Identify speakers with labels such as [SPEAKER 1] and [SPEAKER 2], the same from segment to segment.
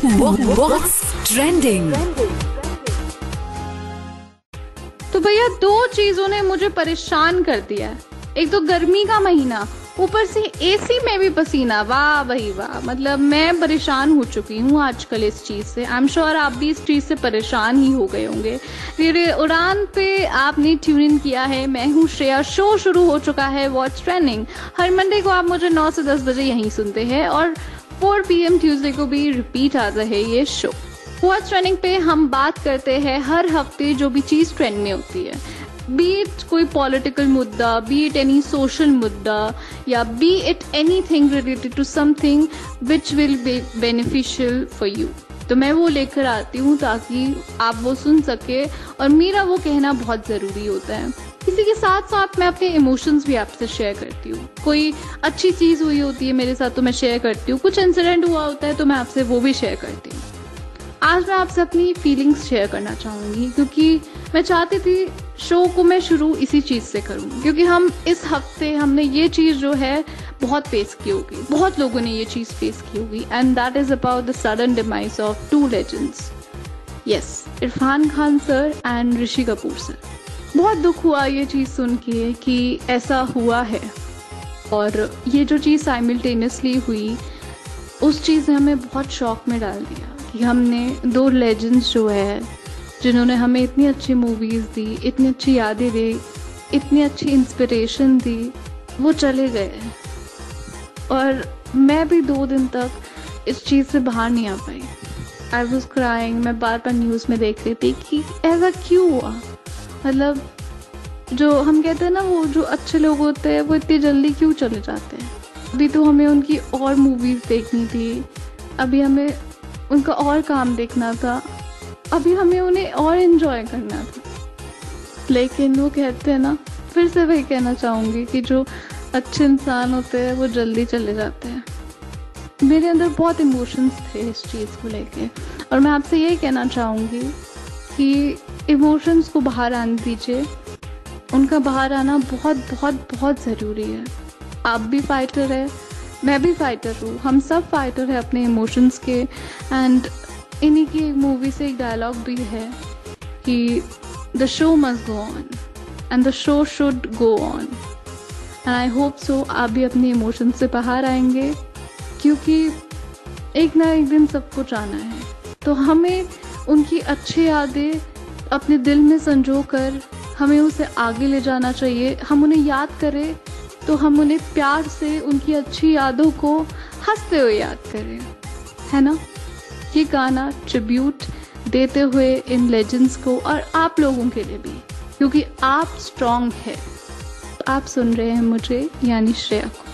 [SPEAKER 1] Trending?
[SPEAKER 2] तो भैया, दो चीज़ों ने मुझे परेशान कर दिया है। एक तो गर्मी का महीना, ऊपर से एसी में भी पसीना। वाह भाई वाह। मतलब मैं परेशान हो चुकी हूँ आजकल इस चीज़ से। आई एम श्योर आप भी इस चीज़ से परेशान ही हो गए होंगे। उड़ान पे आपने ट्यून इन किया है। मैं हूँ श्रेया। शो शुरू हो चुका है। वॉच ट्रेनिंग हर मंडे को आप मुझे 9 से 10 बजे यहीं सुनते हैं। और 4 पीएम ट्यूसडे को भी रिपीट आता है ये शो वॉच ट्रेंडिंग पे हम बात करते हैं हर हफ़्ते जो भी चीज़ ट्रेंड में होती है। बी इट कोई पॉलिटिकल मुद्दा बी इट एनी सोशल मुद्दा, या be it anything related to something which will be beneficial for you तो मैं वो लेकर आती हूँ ताकि आप वो सुन सके और मेरा वो कहना बहुत ज़रूरी होता है। इसी के साथ साथ मैं अपने इमोशंस भी आपसे शेयर करती हूँ। कोई अच्छी चीज़ हुई होती है मेरे साथ तो मैं शेयर करती हूँ। कुछ इंसिडेंट हुआ होता है तो मैं आपसे वो भी शेयर करती हूँ। आज मैं आपसे अपनी फीलिंग्स शेयर करना चाहूँगी क्योंकि मैं चाहती थी शो को मैं शुरू इसी चीज़ से करूँ क्योंकि हम इस हफ़्ते हमने ये चीज़ जो है बहुत फेस की होगी। बहुत लोगों ने ये चीज़ फेस की होगी। And that is about the sudden demise of two legends yes Irrfan Khan sir and Rishi Kapoor sir बहुत दुख हुआ ये चीज़ सुन के कि ऐसा हुआ है। और ये जो चीज़ साइमल्टेनियसली हुई, उस चीज़ ने हमें बहुत शौक में डाल दिया कि हमने दो लेजेंड्स जो है, जिन्होंने हमें इतनी अच्छी मूवीज़ दी, इतनी अच्छी यादें दी, इतनी अच्छी इंस्पिरेशन दी, वो चले गए। और मैं भी दो दिन तक इस चीज़ से बाहर नहीं आ पाई। आई वॉज़ क्राइंग मैं बार बार न्यूज़ में देख रही थी कि ऐसा क्यों हुआ? मतलब जो हम कहते हैं ना, वो जो अच्छे लोग होते हैं, वो इतनी जल्दी क्यों चले जाते हैं? अभी तो हमें उनकी और मूवीज़ देखनी थी। अभी हमें उनका और काम देखना था। अभी हमें उन्हें और इन्जॉय करना था। लेकिन वो कहते हैं ना, फिर से वही कहना चाहूँगी कि जो अच्छे इंसान होते हैं, वो जल्दी चले जाते हैं। मेरे अंदर बहुत इमोशंस थे इस चीज़ को लेके। और मैं आपसे यही कहना चाहूँगी कि इमोशंस को बाहर आने दीजिए। उनका बाहर आना बहुत बहुत बहुत ज़रूरी है। आप भी फाइटर है, मैं भी फाइटर हूँ। हम सब फाइटर हैं अपने इमोशंस के। एंड इन्हीं की एक मूवी से एक डायलॉग भी है कि the show must go on and the show should go on and I hope so आप भी अपने इमोशंस से बाहर आएँगे, क्योंकि एक ना एक दिन सब कुछ आना है। तो हमें उनकी अच्छी यादें अपने दिल में संजो कर हमें उसे आगे ले जाना चाहिए। हम उन्हें याद करें तो हम उन्हें प्यार से, उनकी अच्छी यादों को हँसते हुए याद करें। है ना? ये गाना ट्रिब्यूट देते हुए इन लेजेंड्स को और आप लोगों के लिए भी, क्योंकि आप स्ट्रांग है। आप सुन रहे हैं मुझे, यानी श्रेया को।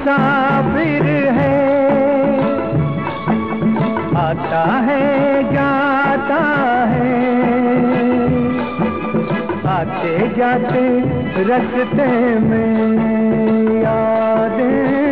[SPEAKER 3] मुसाफिर है। आता है जाता है। आते जाते रस्ते में यादें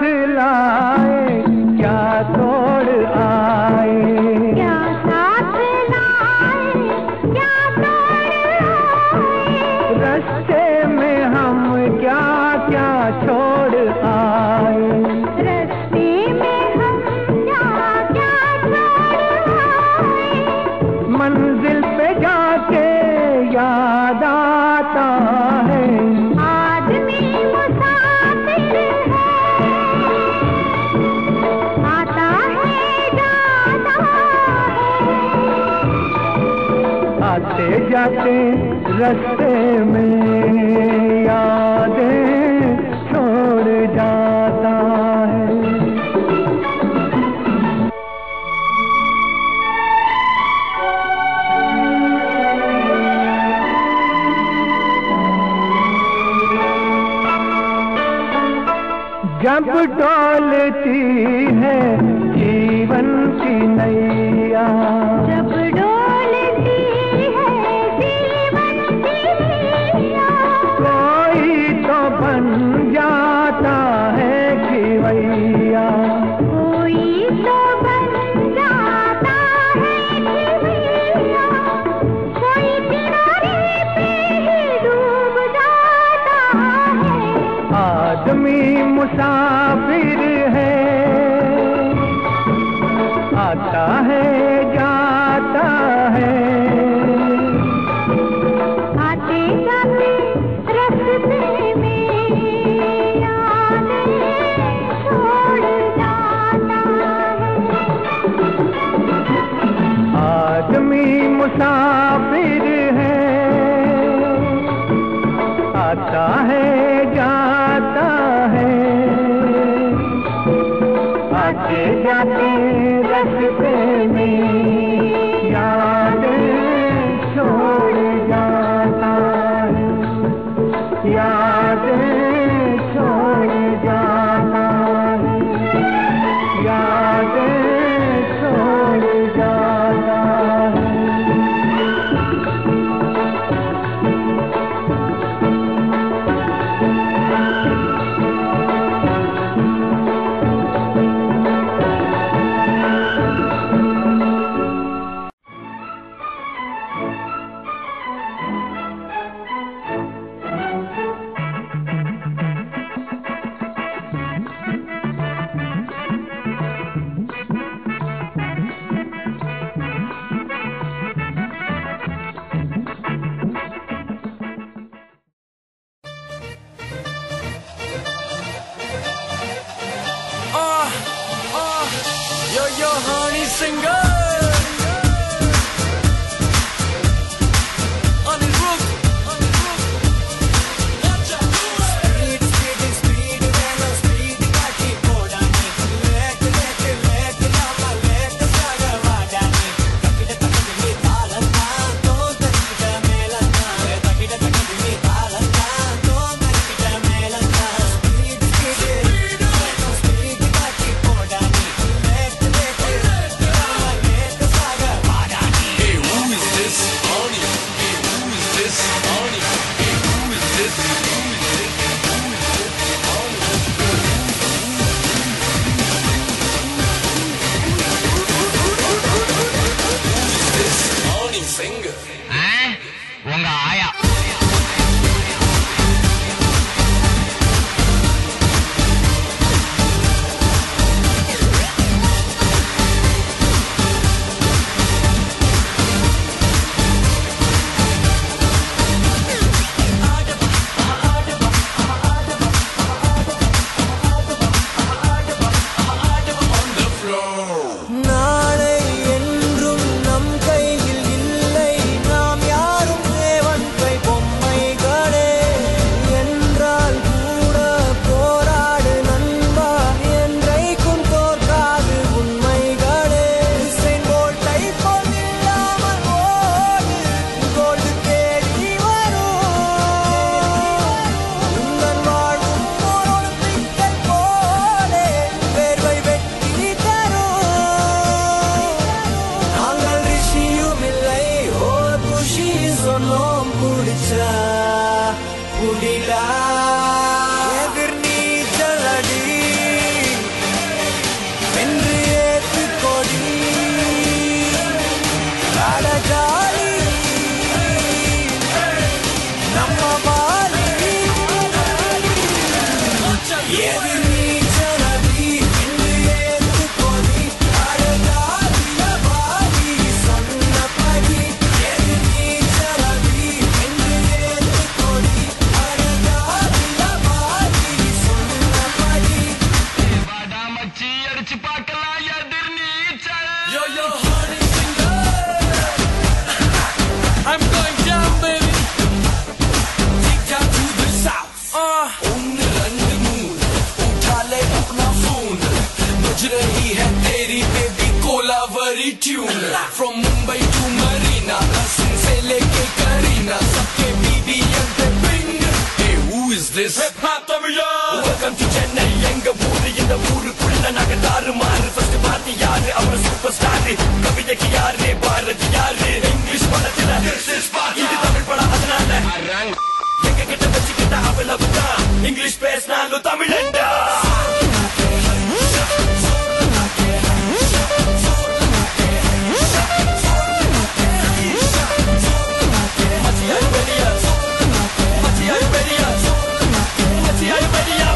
[SPEAKER 3] साथ डोलती है।
[SPEAKER 1] சூப்பர் ஸ்டார் கவிதைக்கு யாரு பாரதி யாரு இங்கிலீஷ் படத்துல இது தமிழ் படம் அதனால எங்க கிட்ட வச்சுக்கிட்ட அவ்வளவுதான் இங்கிலீஷ் பேசினாலும் தமிழண்டா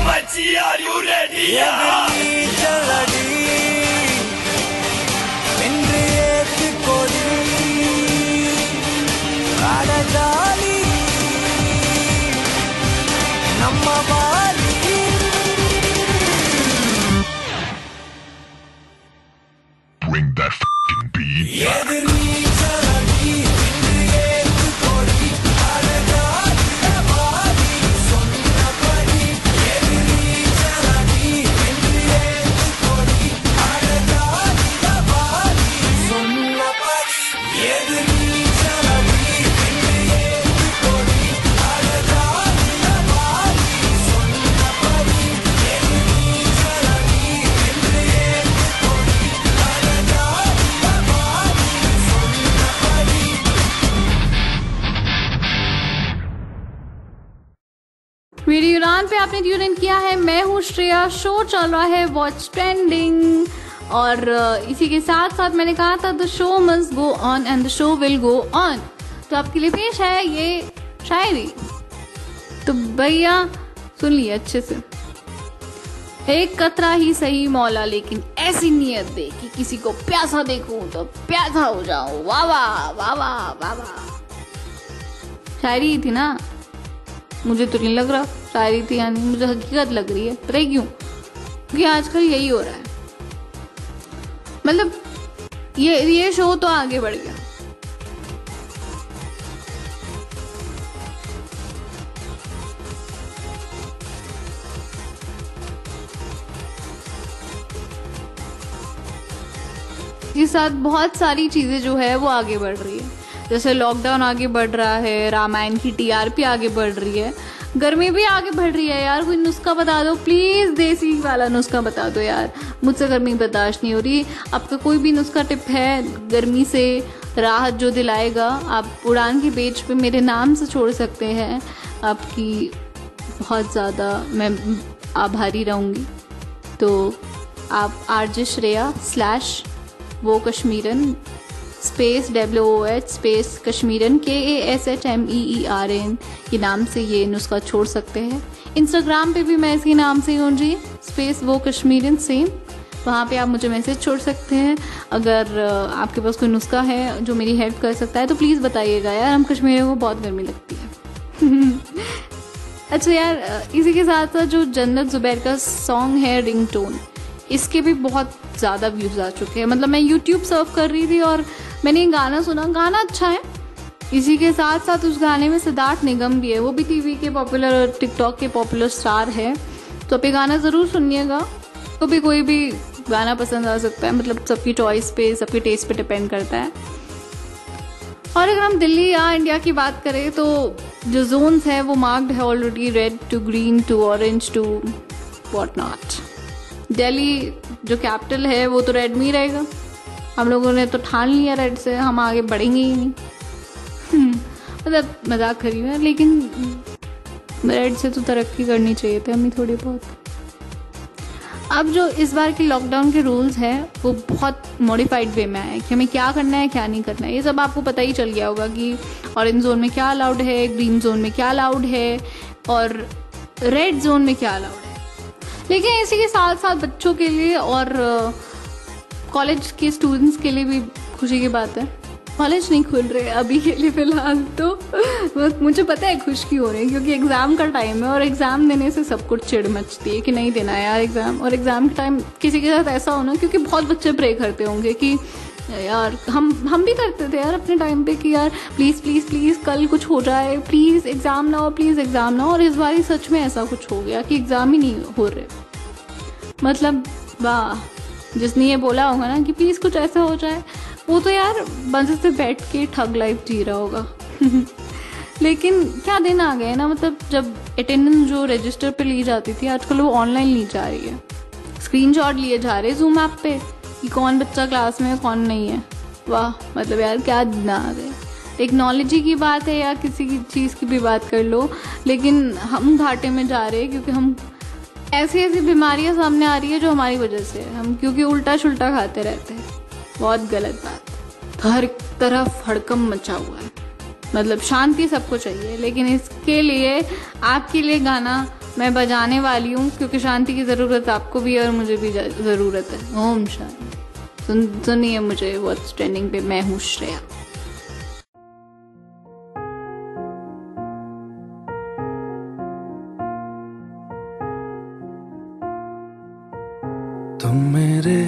[SPEAKER 1] மச்சியாய்
[SPEAKER 2] रेडियो ईरान पे आपने ट्यून किया है। मैं हूँ श्रेया। शो चल रहा है वॉच ट्रेंडिंग और इसी के साथ साथ मैंने कहा था the show must go on and the show will go on तो आपके लिए पेश है ये शायरी। तो भैया, सुन लिए अच्छे से। एक कतरा ही सही मौला, लेकिन ऐसी नियत दे कि किसी को प्यासा देखूँ तो प्यासा हो जाऊँ। वाह वाह वाह वाह वाह शायरी थी ना? मुझे तो नहीं लग रहा, शायरी थी यानी, मुझे हकीकत लग रही है। पता क्यों? क्योंकि आजकल यही हो रहा है। मतलब ये ये शो तो आगे बढ़ गया। के साथ बहुत सारी चीज़ें जो है, वो आगे बढ़ रही है। जैसे लॉकडाउन आगे बढ़ रहा है, रामायण की टीआरपी आगे बढ़ रही है। गर्मी भी आगे बढ़ रही है यार, कोई नुस्खा बता दो प्लीज़ देसी वाला नुस्खा बता दो यार। मुझसे गर्मी बर्दाश्त नहीं हो रही। आपका कोई भी नुस्खा टिप है, गर्मी से राहत जो दिलाएगा, आप उड़ान के पेज पे मेरे नाम से छोड़ सकते हैं। आपकी बहुत ज़्यादा मैं आभारी रहूँगी। तो आप आरजे श्रेया स्लैश वो Kashmeeran space W O H space Kashmeeran K A S H M E E R A N नाम से ये नुस्खा छोड़ सकते हैं। इंस्टाग्राम पे भी मैं इसी नाम से हूँ जी स्पेस वो कश्मीरन सेम वहाँ पे आप मुझे मैसेज छोड़ सकते हैं। अगर आपके पास कोई नुस्खा है जो मेरी हेल्प कर सकता है तो प्लीज़ बताइएगा यार, हम कश्मीरियों को बहुत गर्मी लगती है। अच्छा यार इसी के साथ साथ जो जन्नत जुबैर का सॉन्ग है रिंग टोन इसके भी बहुत ज़्यादा व्यूज़ आ चुके हैं। मतलब मैं यूट्यूब सर्व कर रही थी और मैंने गाना सुना। गाना अच्छा है। इसी के साथ साथ उस गाने में सिद्धार्थ निगम भी है। वो भी टीवी के पॉपुलर और टिकटॉक के पॉपुलर स्टार है। तो आप ये गाना ज़रूर सुनिएगा। तो भी कोई भी गाना पसंद आ सकता है। मतलब सबकी चॉइस पे, सबके टेस्ट पे डिपेंड करता है। और अगर हम दिल्ली या इंडिया की बात करें तो जो जोन्स है, वो मार्क्ड है already red to green to orange to what not Delhi जो कैपिटल है वो तो रेड में ही रहेगा। हम लोगों ने तो ठान लिया रेड से हम आगे बढ़ेंगे ही नहीं। हम्म, मतलब मज़ाक करी मैं लेकिन रेड से तो तरक्की करनी चाहिए थी हमें थोड़ी बहुत। अब जो इस बार के लॉकडाउन के रूल्स हैं वो बहुत मॉडिफाइड वे में आए कि हमें क्या करना है क्या नहीं करना है। ये सब आपको पता ही चल गया होगा कि ऑरेंज जोन में क्या अलाउड है ग्रीन जोन में क्या अलाउड है और रेड जोन में क्या अलाउड है। लेकिन इसी के साथ साथ बच्चों के लिए और कॉलेज के स्टूडेंट्स के लिए भी खुशी की बात है। कॉलेज नहीं खुल रहे अभी के लिए फ़िलहाल तो। मुझे पता है खुश क्यों हो रही है, क्योंकि एग्ज़ाम का टाइम है और एग्ज़ाम देने से सब कुछ चिड़ मचती है कि नहीं देना है यार एग्ज़ाम और एग्ज़ाम के टाइम किसी के साथ ऐसा होना, क्योंकि बहुत बच्चे प्रे करते होंगे कि यार, हम हम भी करते थे यार अपने टाइम पे कि यार प्लीज़ प्लीज़ प्लीज़ कल कुछ हो जाए प्लीज़ एग्ज़ाम ना हो प्लीज़ एग्ज़ाम ना हो। और इस बार ही सच में ऐसा कुछ हो गया कि एग्ज़ाम ही नहीं हो रहे। मतलब वाह, जिसने ये बोला होगा ना कि प्लीज़ कुछ ऐसा हो जाए, वो तो यार मज़े से बैठ के ठग लाइफ जी रहा होगा। लेकिन क्या दिन आ गए ना मतलब जब अटेंडेंस जो रजिस्टर पे ली जाती थी, आजकल वो ऑनलाइन ली जा रही है। स्क्रीनशॉट लिए जा रहे जूम ऐप पे। कि कौन बच्चा क्लास में है, कौन नहीं है। वाह मतलब यार, क्या दिन आ गए टेक्नोलॉजी की बात है या किसी की चीज़ की भी बात कर लो, लेकिन हम घाटे में जा रहे हैं क्योंकि हम, ऐसी ऐसी बीमारियाँ सामने आ रही है जो हमारी वजह से है। हम क्योंकि उल्टा शुल्टा खाते रहते हैं। बहुत गलत बात। हर तरफ़ हड़कम मचा हुआ है। मतलब शांति सबको चाहिए, लेकिन इसके लिए, आपके लिए गाना मैं बजाने वाली हूँ क्योंकि शांति की ज़रूरत आपको भी है और मुझे भी ज़रूरत है। ओम शांति। सुन, सुनिए मुझे व्हाट्स ट्रेंडिंग पे मैं हूँ श्रेया।
[SPEAKER 4] तुम मेरे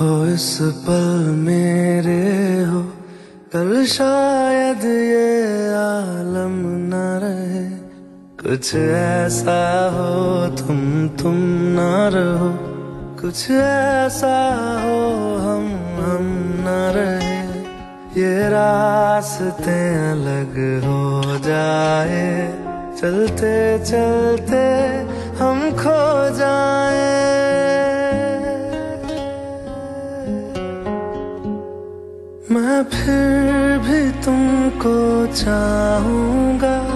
[SPEAKER 4] हो, इस पल मेरे हो, कल शायद ये आलम न रहे। कुछ ऐसा हो, तुम तुम न रहो। कुछ ऐसा हो, हम हम न रहे। ये रास्ते अलग हो जाए। चलते चलते हम खो जाए। मैं फिर भी तुमको चाहूँगा।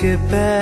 [SPEAKER 4] कि पैर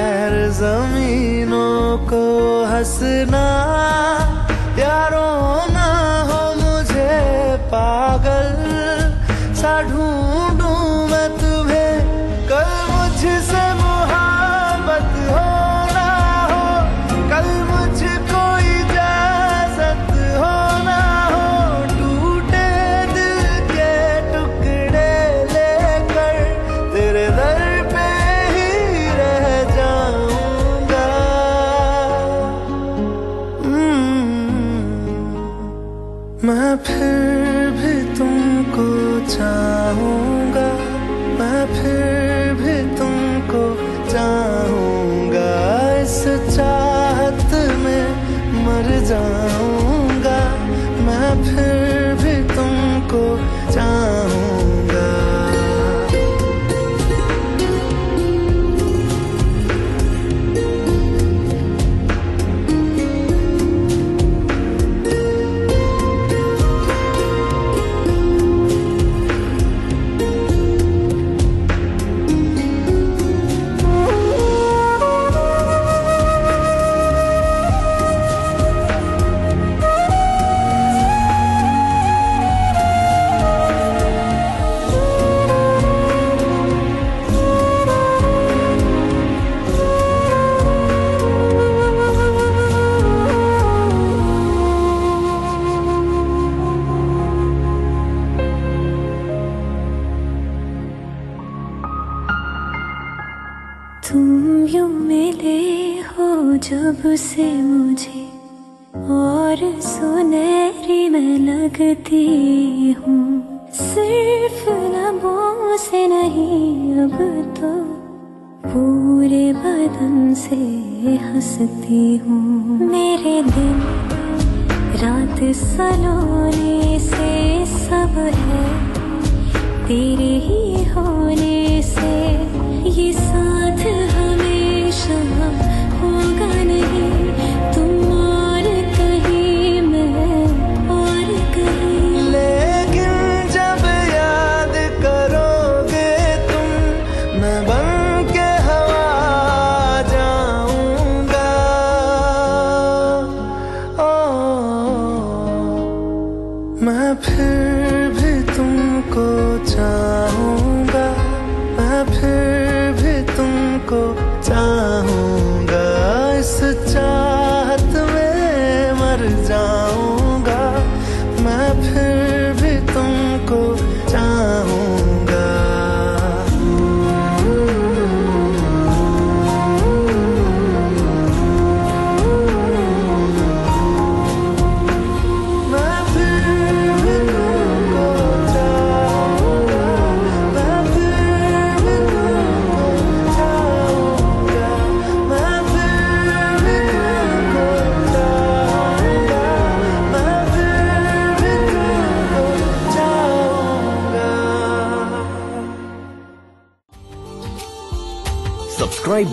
[SPEAKER 5] down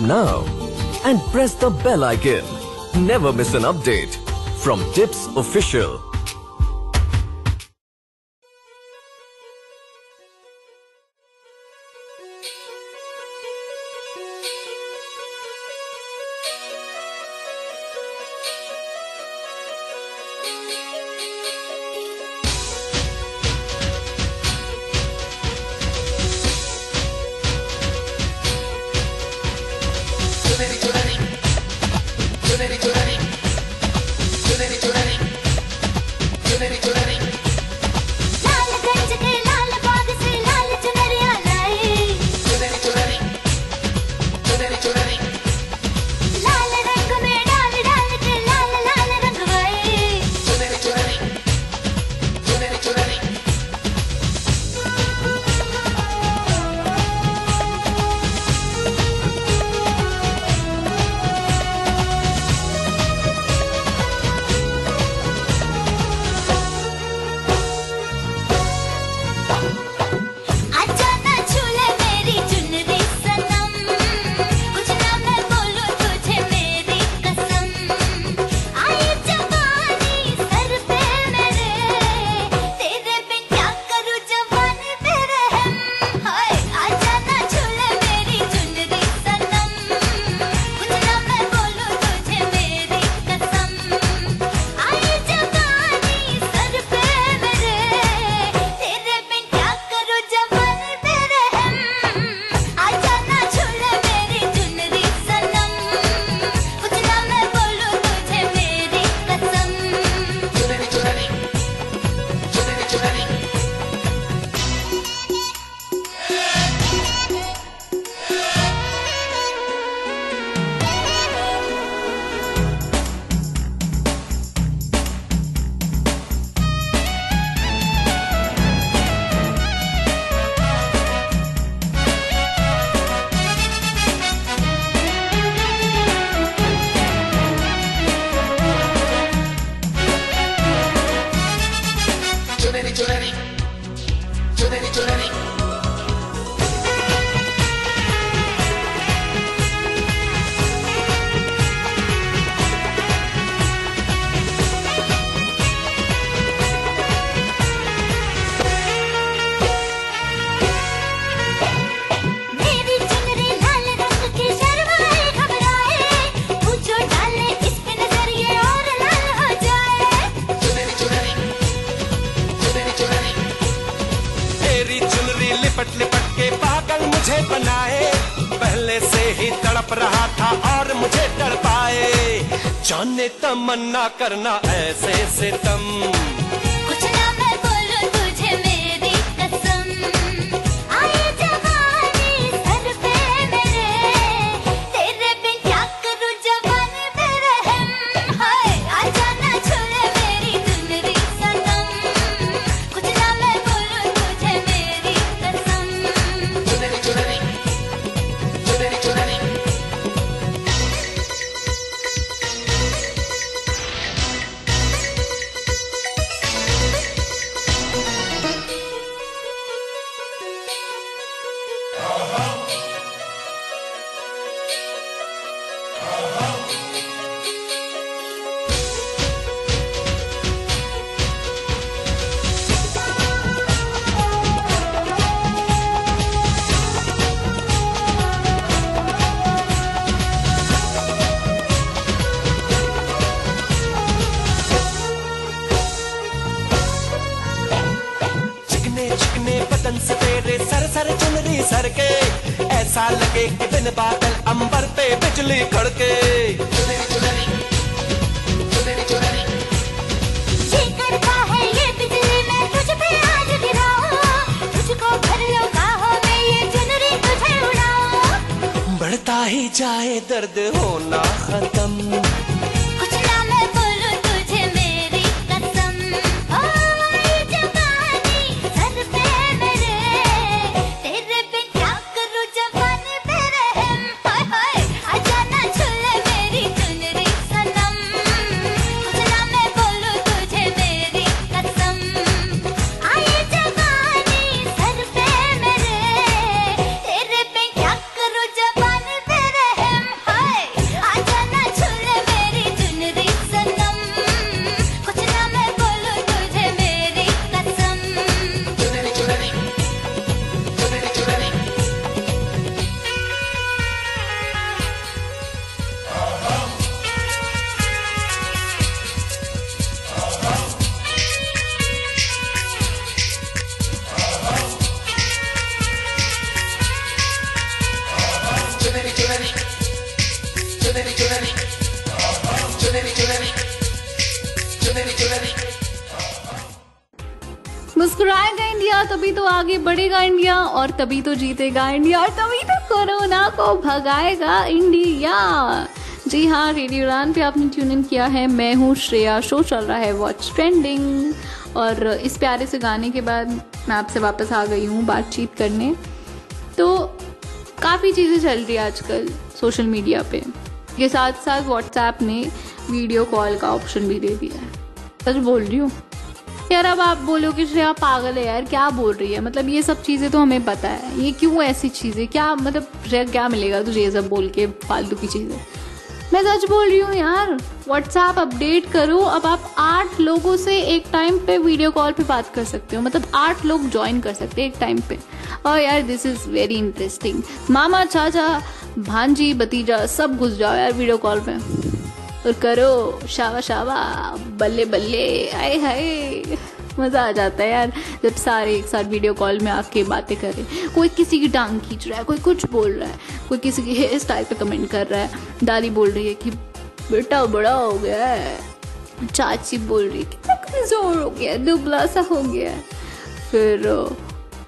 [SPEAKER 5] now and press the bell icon. Never miss an update from Tips Official.
[SPEAKER 6] तेरी
[SPEAKER 1] लिपट लिपट के पागल मुझे बनाए। पहले से ही तड़प रहा था और मुझे डर पाए जाने तमन्ना करना ऐसे
[SPEAKER 2] से तम और तभी तो जीतेगा इंडिया और तभी तो कोरोना को भगाएगा इंडिया। जी हाँ रेडियो रान पे आपने ट्यून इन किया है। मैं हूँ श्रेया शो चल रहा है वॉच ट्रेंडिंग और इस प्यारे से गाने के बाद मैं आपसे वापस आ गई हूँ बातचीत करने। तो काफ़ी चीज़ें चल रही है आजकल सोशल मीडिया पे। के साथ साथ व्हाट्सएप ने वीडियो कॉल का ऑप्शन भी दे दिया है। सच बोल रही हूँ? यार अब आप बोलो कि श्रेया पागल है यार, क्या बोल रही है? मतलब ये सब चीज़ें तो हमें पता है। ये क्यों ऐसी चीज़ें? क्या मतलब श्रेया, क्या मिलेगा तुझे ये सब बोल के फालतू की चीज़ें? मैं सच बोल रही हूँ यार व्हाट्सएप अपडेट करो, अब आप आठ लोगों से एक टाइम पे वीडियो कॉल पे बात कर सकते हो। मतलब आठ लोग ज्वाइन कर सकते हैं एक टाइम पे। और यार दिस इज़ वेरी इंटरेस्टिंग मामा, चाचा, भांजी, भतीजा सब घुस जाओ यार वीडियो कॉल पे। और करो शावा शावा बल्ले बल्ले, आए हाय। मज़ा आ जाता है यार, जब सारे एक साथ वीडियो कॉल में आके बातें करें कोई किसी की टांग खींच रहा है, कोई कुछ बोल रहा है, कोई किसी की हेयर स्टाइल पे कमेंट कर रहा है। दादी बोल रही है कि, बेटा, बड़ा हो गया है। चाची बोल रही है कितना कमज़ोर हो गया दुबला सा हो गया फिर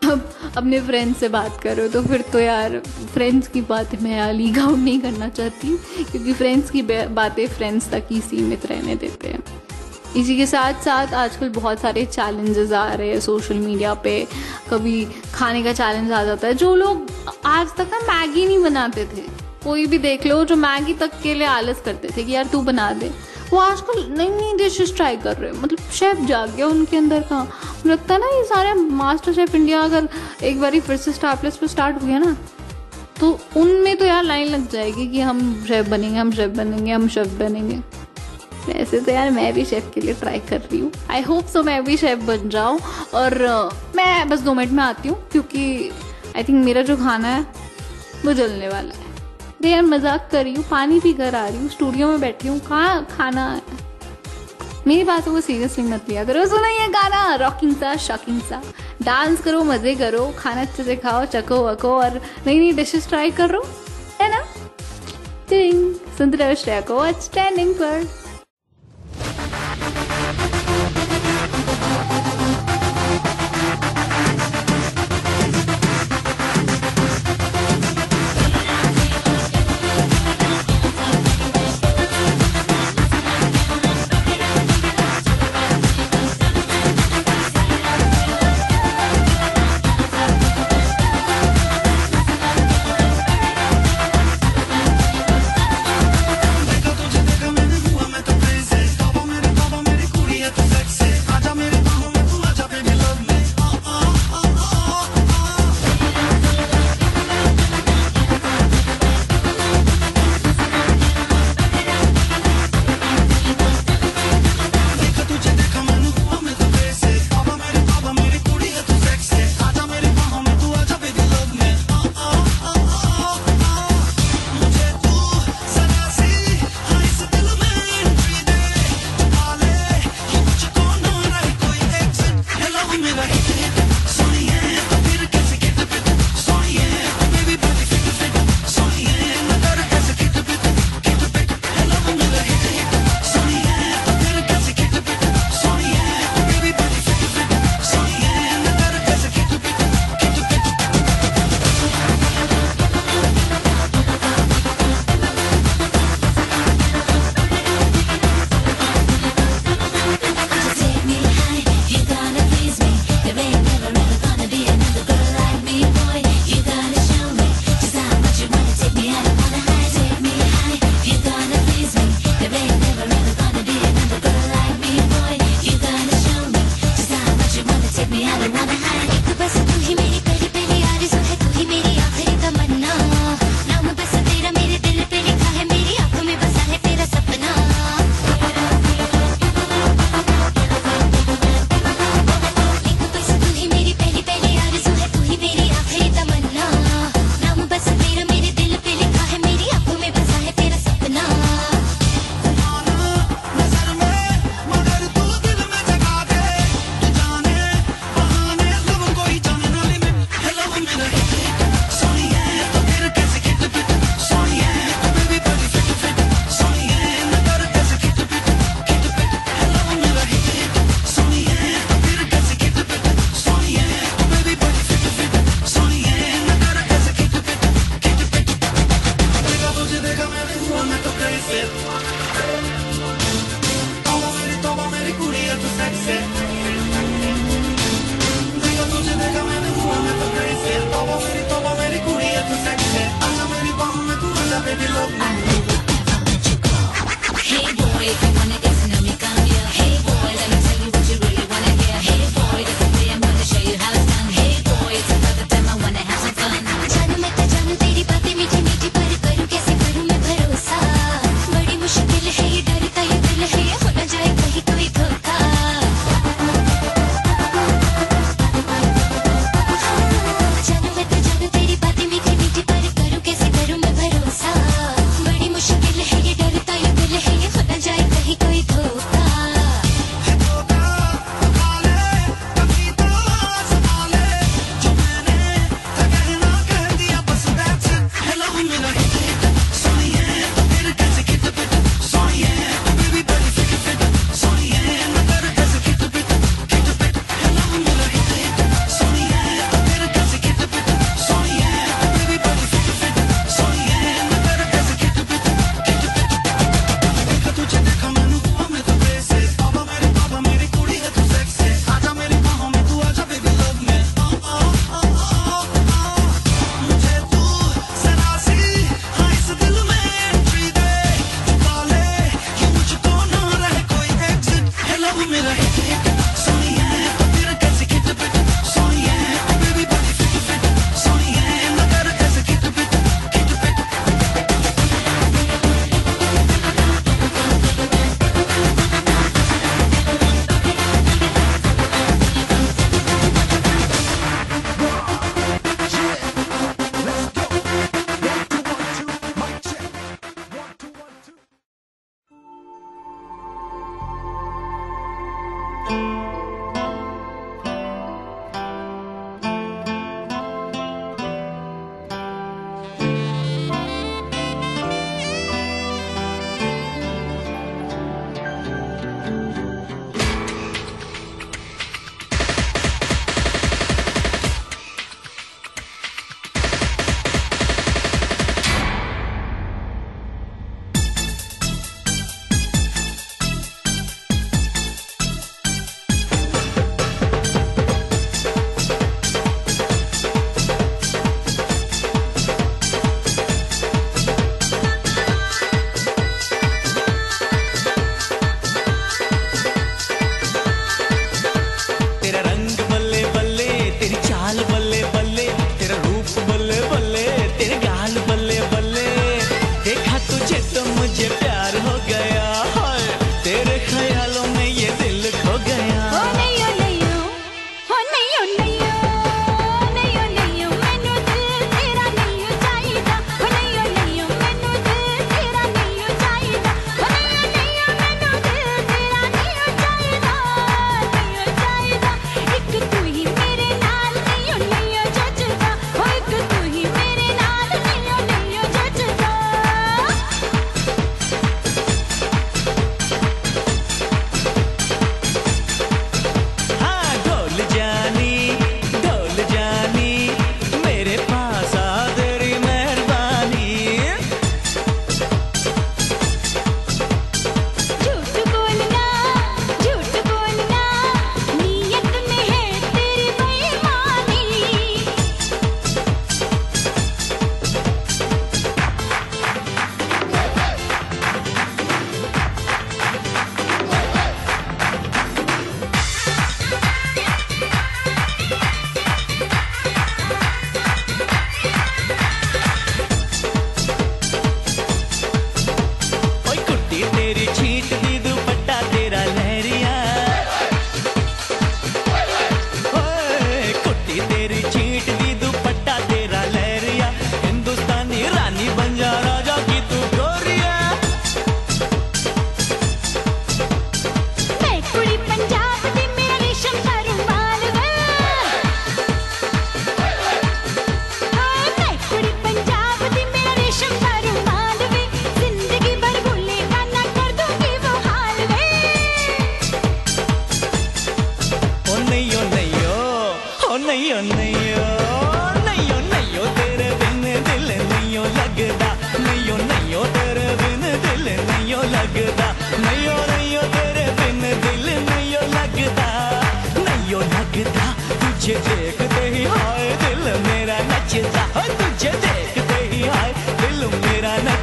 [SPEAKER 2] अब अपने फ्रेंड्स से बात करो तो फिर तो यार फ्रेंड्स की बात मैं यार लीग आउट नहीं करना चाहती, क्योंकि फ्रेंड्स की बातें फ्रेंड्स तक ही सीमित रहने देते हैं। इसी के साथ साथ आजकल बहुत सारे चैलेंजेस आ रहे हैं सोशल मीडिया पे। कभी खाने का चैलेंज आ जाता है, जो लोग आज तक ना मैगी नहीं बनाते थे। कोई भी देख लो, जो मैगी तक के लिए आलस करते थे कि यार तू बना दे। वो आजकल नई नई डिशेस ट्राई कर रहे हैं। मतलब शेफ जाग गया उनके अंदर का। लगता है ना ये सारे मास्टर शेफ इंडिया अगर एक बार फिर से स्टार प्लस पर स्टार्ट हो गया ना तो उनमें तो यार लाइन लग जाएगी कि हम शेफ बनेंगे, हम शेफ बनेंगे, हम शेफ बनेंगे। वैसे तो यार मैं भी शेफ के लिए ट्राई कर रही हूँ। आई होप सो मैं भी शेफ बन जाऊँ। और मैं बस दो मिनट में आती हूँ, क्योंकि आई थिंक मेरा जो खाना है, वो जलने वाला है। अरे यार मज़ाक कर रही हूँ, पानी भी घर आ रही हूँ स्टूडियो में बैठी हूँ, कहाँ खाना है? मेरी बातों को सीरियसली मत लिया करो, सुना ये गाना रॉकिंग सा शॉकिंग सा। डांस करो, मज़े करो, खाना अच्छे से खाओ चको वको और नई नई डिशेस ट्राई करो, है ना? सुनते रहो श्रेया को आज ट्रेंडिंग पर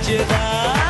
[SPEAKER 5] 解答。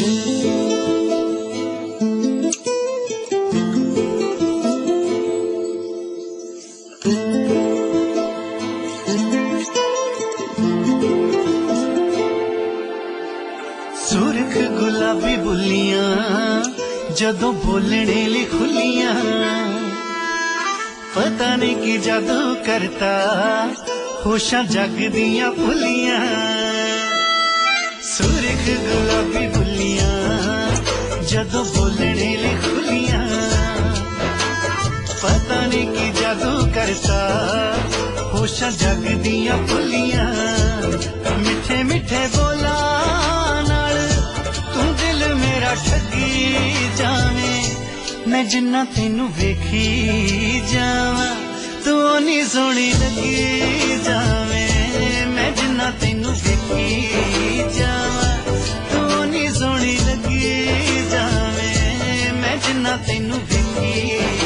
[SPEAKER 5] सुरख गुलाबी बोलिया, जदों बोलने ली खुलिया
[SPEAKER 7] पता नहीं की जादू करता, होशा जग दिया भुलिया
[SPEAKER 4] सुरख गुलाबी भुलिया। ਜਦੋਂ ਬੋਲਣੇ ਲਈ ਖੁਲੀਆਂ ਪਤਾ ਨਹੀਂ ਕੀ ਜਾਦੂ ਕਰਤਾ ਹੋਸ਼ਾਂ ਜਗਦੀਆਂ ਫੁੱਲੀਆਂ ਮਿੱਠੇ ਮਿੱਠੇ ਬੋਲਾਂ ਨਾਲ ਤੂੰ ਦਿਲ ਮੇਰਾ ਠੱਗੀ ਜਾਵੇਂ ਮੈਂ ਜਿੰਨਾ ਤੈਨੂੰ ਵੇਖੀ ਜਾਵਾਂ ਤੂੰ ਨਹੀਂ ਸੋਹਣੀ ਲੱਗੀ ਜਾਵੇਂ ਮੈਂ ਜਿੰਨਾ ਤੈਨੂੰ ਵੇਖੀ ਜਾਵਾਂ nothing new to me.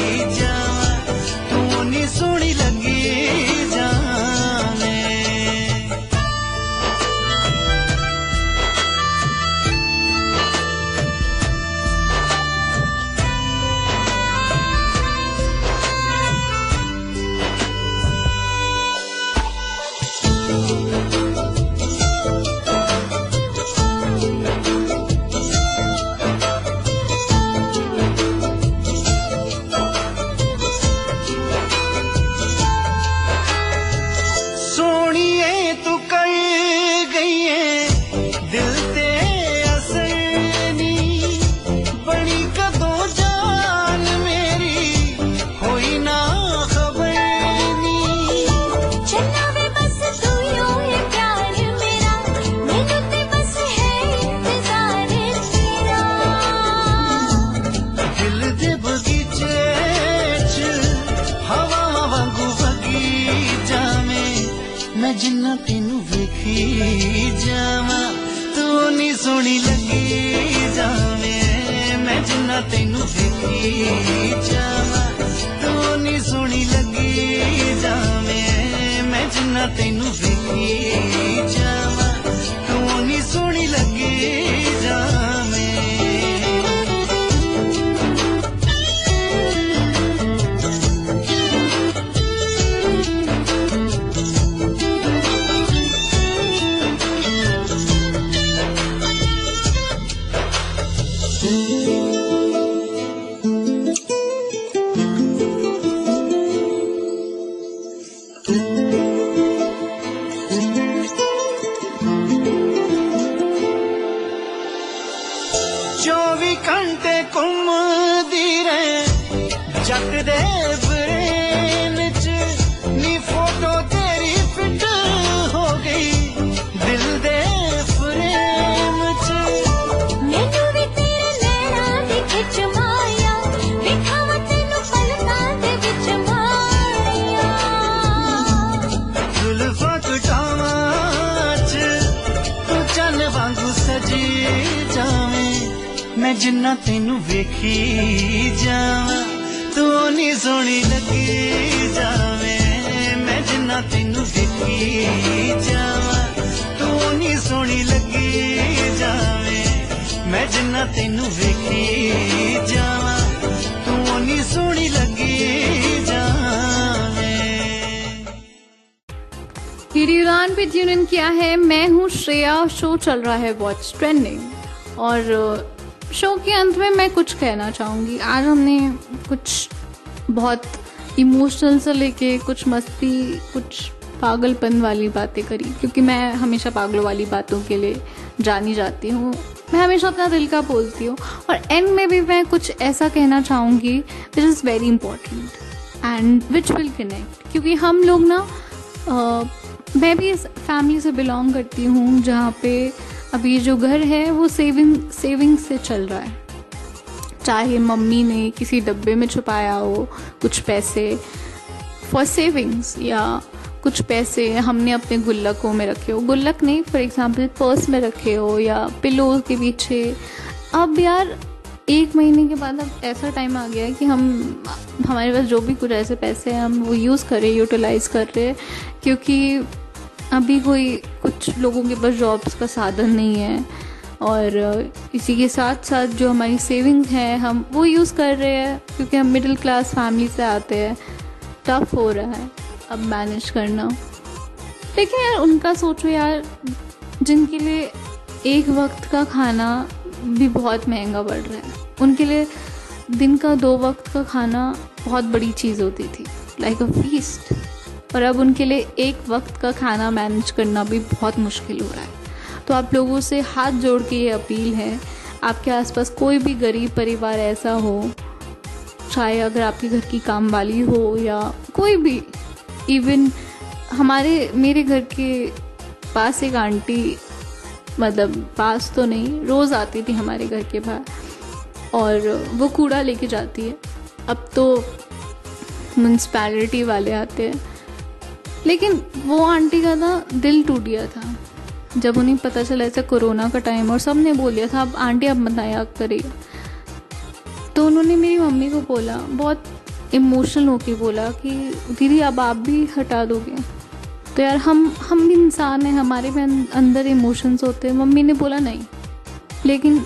[SPEAKER 4] ਮੈਂ ਜਿੰਨਾ ਤੈਨੂੰ ਵੇਖੀ ਜਾਵਾਂ ਤੂੰ ਨੀ ਸੋਹਣੀ ਲੱਗੀ ਜਾਵੇਂ
[SPEAKER 2] यूरान पे ट्यून इन किया है मैं हूँ श्रेया शो चल रहा है वॉच ट्रेंडिंग और अ, शो के अंत में मैं कुछ कहना चाहूँगी आज हमने कुछ बहुत इमोशनल से लेके कुछ मस्ती कुछ पागलपन वाली बातें करी क्योंकि मैं हमेशा पागलों वाली बातों के लिए जानी जाती हूँ मैं हमेशा अपना दिल का बोलती हूँ और एंड में भी मैं कुछ ऐसा कहना चाहूँगी which is very important and which will connect क्योंकि हम लोग ना अ, मैं भी इस फैमिली से बिलोंग करती हूँ जहाँ पे अभी जो घर है वो सेविंग सेविंग से चल रहा है। चाहे मम्मी ने किसी डब्बे में छुपाया हो कुछ पैसे फॉर सेविंग्स या कुछ पैसे हमने अपने गुल्लकों में रखे हो। गुल्लक नहीं फॉर एग्जांपल पर्स में रखे हो या पिलो के पीछे। अब यार, एक महीने के बाद अब ऐसा टाइम आ गया है कि हम, हमारे पास जो भी कुछ ऐसे पैसे हैं, हम वो यूज़ कर रहे यूटिलाइज़ कर रहे क्योंकि अभी कोई कुछ लोगों के पास जॉब्स का साधन नहीं है। और इसी के साथ साथ जो हमारी सेविंग्स है, हम वो यूज़ कर रहे हैं, क्योंकि हम मिडिल क्लास फैमिली से आते हैं। टफ हो रहा है। अब मैनेज करना। लेकिन यार उनका सोचो यार, जिनके लिए एक वक्त का खाना भी बहुत महँगा पड़ रहा है, उनके लिए दिन का दो वक्त का खाना बहुत बड़ी चीज़ होती थी लाइक अ फीस्ट और अब उनके लिए एक वक्त का खाना मैनेज करना भी बहुत मुश्किल हो रहा है। तो आप लोगों से हाथ जोड़ के ये अपील है, आपके आसपास कोई भी गरीब परिवार ऐसा हो, चाहे अगर आपके घर की काम वाली हो या कोई भी इवन हमारे, मेरे घर के पास एक आंटी मतलब पास तो नहीं, रोज़ आती थी हमारे घर के बाहर। और वो कूड़ा लेके जाती है। अब तो म्यूनसिपैलिटी वाले आते हैं। लेकिन वो आंटी का ना दिल टूट गया था। जब उन्हें पता चला ऐसा कोरोना का टाइम और सबने बोल दिया था, अब आंटी, अब मत आया करिए। तो उन्होंने मेरी मम्मी को बोला, बहुत इमोशनल होके बोला कि, दीदी, अब आप भी हटा दोगे। तो यार, हम हम भी इंसान हैं, हमारे भी अं- अंदर इमोशंस होते हैं। मम्मी ने बोला, नहीं। लेकिन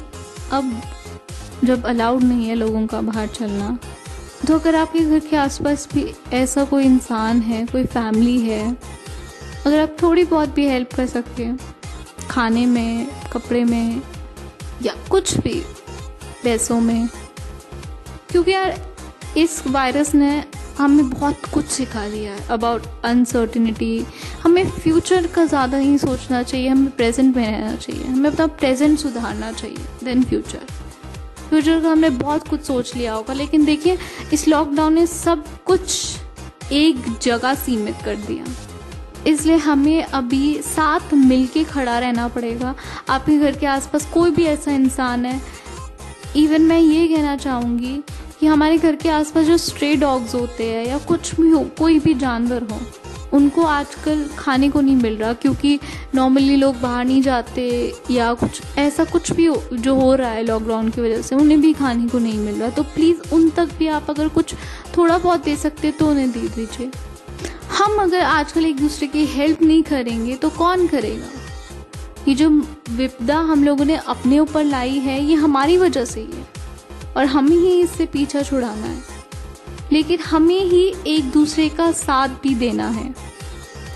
[SPEAKER 2] अब जब अलाउड नहीं है लोगों का बाहर चलना तो अगर आपके घर के आसपास भी ऐसा कोई इंसान है, कोई फैमिली है, अगर आप थोड़ी बहुत भी हेल्प कर सकते हैं, खाने में, कपड़े में, या कुछ भी, पैसों में, क्योंकि यार इस वायरस ने हमें बहुत कुछ सिखा दिया है अबाउट अनसर्टिनिटी हमें फ्यूचर का ज़्यादा ही सोचना चाहिए, हमें प्रेजेंट में रहना चाहिए, हमें अपना प्रेजेंट सुधारना चाहिए देन फ्यूचर फ्यूचर का हमने बहुत कुछ सोच लिया होगा, लेकिन देखिए, इस लॉकडाउन ने सब कुछ एक जगह सीमित कर दिया। इसलिए हमें अभी साथ मिलके खड़ा रहना पड़ेगा। आपके घर के आसपास कोई भी ऐसा इंसान है इवन मैं ये कहना चाहूँगी कि हमारे घर के आसपास जो स्ट्रे डॉग्स होते हैं या कुछ भी हो कोई भी जानवर हो उनको आजकल खाने को नहीं मिल रहा क्योंकि नॉर्मली लोग बाहर नहीं जाते या कुछ ऐसा कुछ भी हो, जो हो रहा है लॉकडाउन की वजह से उन्हें भी खाने को नहीं मिल रहा। तो प्लीज़ उन तक भी आप अगर कुछ थोड़ा बहुत दे सकते तो उन्हें दे दीजिए। हम अगर आजकल एक दूसरे की हेल्प नहीं करेंगे तो कौन करेगा? ये जो विपदा हम लोगों ने अपने ऊपर लाई है ये हमारी वजह से ही। और हमें ही इससे पीछा छुड़ाना है। लेकिन हमें ही एक दूसरे का साथ भी देना है।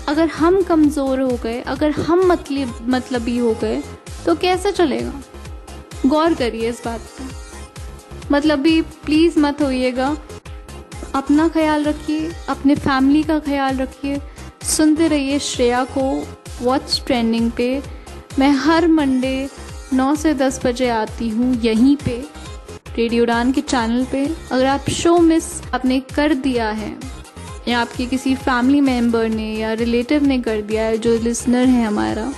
[SPEAKER 2] अगर हम कमज़ोर हो गए, अगर हम मतलब मतलबी हो गए तो कैसे चलेगा? गौर करिए इस बात पर मतलब भी प्लीज़ मत होइएगा। अपना ख्याल रखिए, अपने फैमिली का ख्याल रखिए। सुनते रहिए श्रेया को वॉच ट्रेंडिंग पे। मैं हर मंडे 9 से 10 बजे आती हूँ यहीं पे। रेडियो डान के चैनल पे अगर आप शो मिस आपने कर दिया है, या आपके किसी फैमिली मेंबर ने या रिलेटिव ने कर दिया है, जो लिसनर है हमारा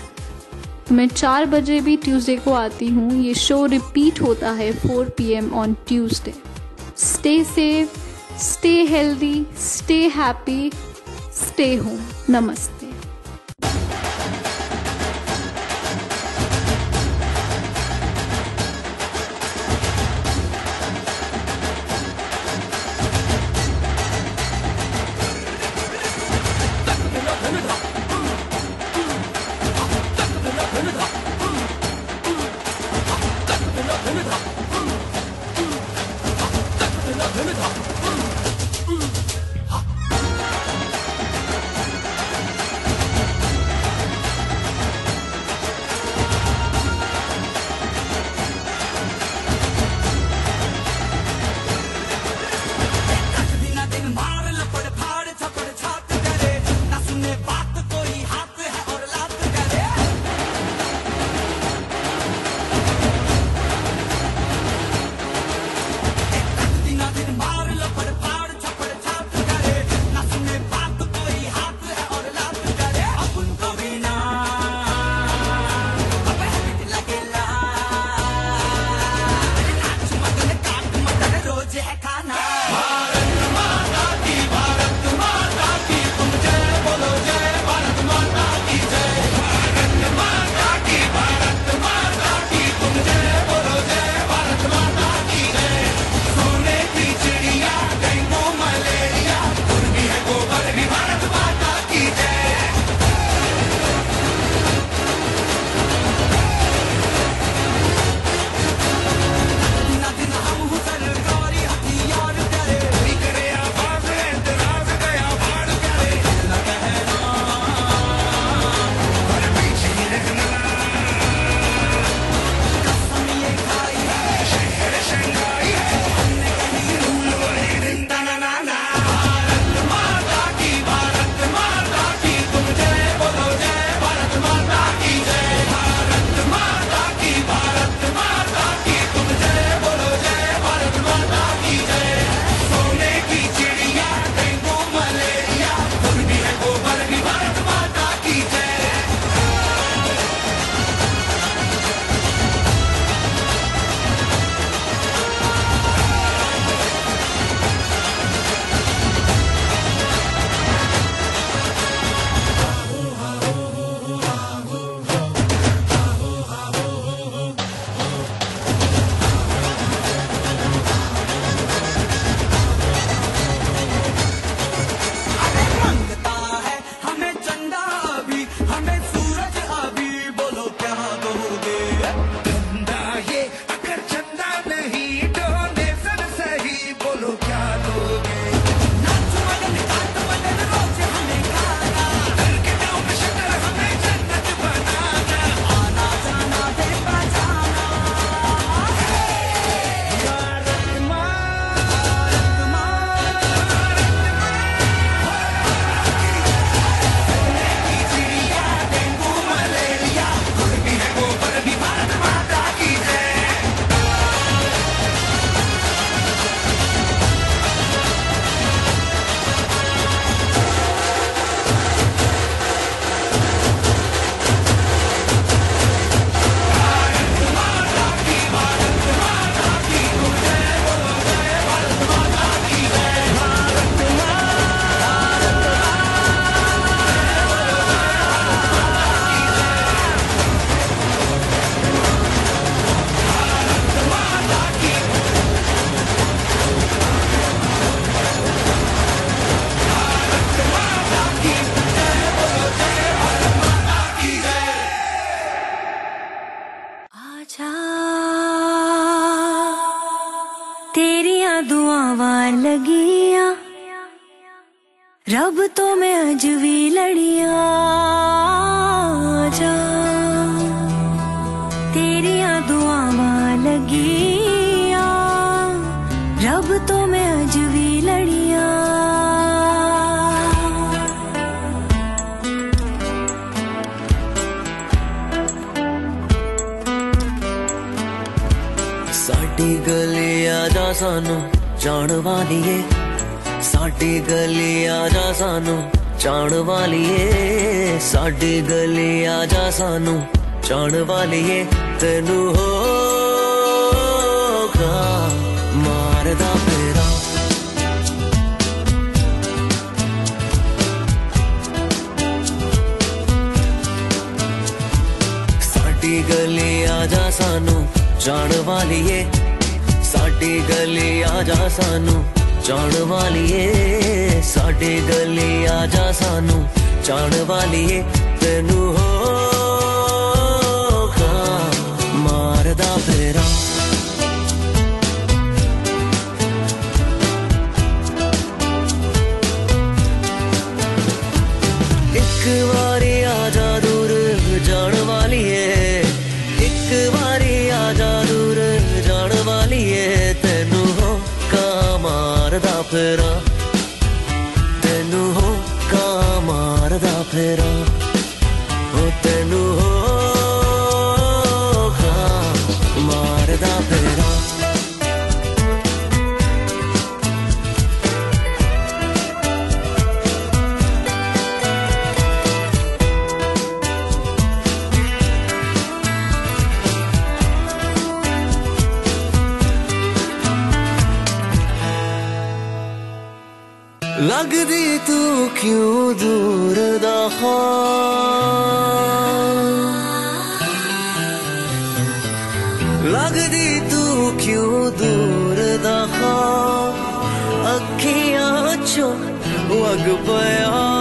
[SPEAKER 2] तो मैं चार बजे भी ट्यूसडे को आती हूँ। ये शो रिपीट होता है 4 PM on Tuesday. Stay safe, stay healthy, stay happy, stay home. नमस्ते।
[SPEAKER 8] ਸਾਡੀ ਗਲੀ ਆ ਜਾ ਸਾਨੂੰ ਜਾਣ ਵਾਲੀਏ। ਸਾਡੀ ਗਲੀ ਆ ਜਾ ਸਾਨੂੰ ਜਾਣ ਵਾਲੀਏ। ਸਾਡੀ ਗਲੀ ਆ ਜਾ ਸਾਨੂੰ ਜਾਣ ਵਾਲੀਏ। ਤੈਨੂੰ ਹੋਗਾ ਜਾਣ ਵਾਲੀਏ। ਸਾਡੀ ਗਲੀ ਆ ਜਾ ਸਾਨੂੰ, ਜਾਣ ਵਾਲੀਏ। ਸਾਡੀ ਗਲੀ ਆ ਜਾ ਸਾਨੂੰ, ਜਾਣ ਵਾਲੀਏ। ਤੈਨੂੰ ਹੋਗਾ ਮਾਰਦਾ ਫੇਰਾ। ਮਾਰਦਾ ਫੇਰਾ ਹੋ ਤੈਨੂੰ ਹੋ ਕਾ ਮਾਰਦਾ ਫੇਰਾ ਲੱਗਦੀ ਤੂੰ ਕਿਉਂ ਦੂਰ ਦਾ ਹਾਂ ਲੱਗਦੀ ਤੂੰ ਕਿਉਂ ਦੂਰ ਦਾ ਹਾਂ ਅੱਖੀਆਂ ਚੋਂ ਵਗ ਪਿਆ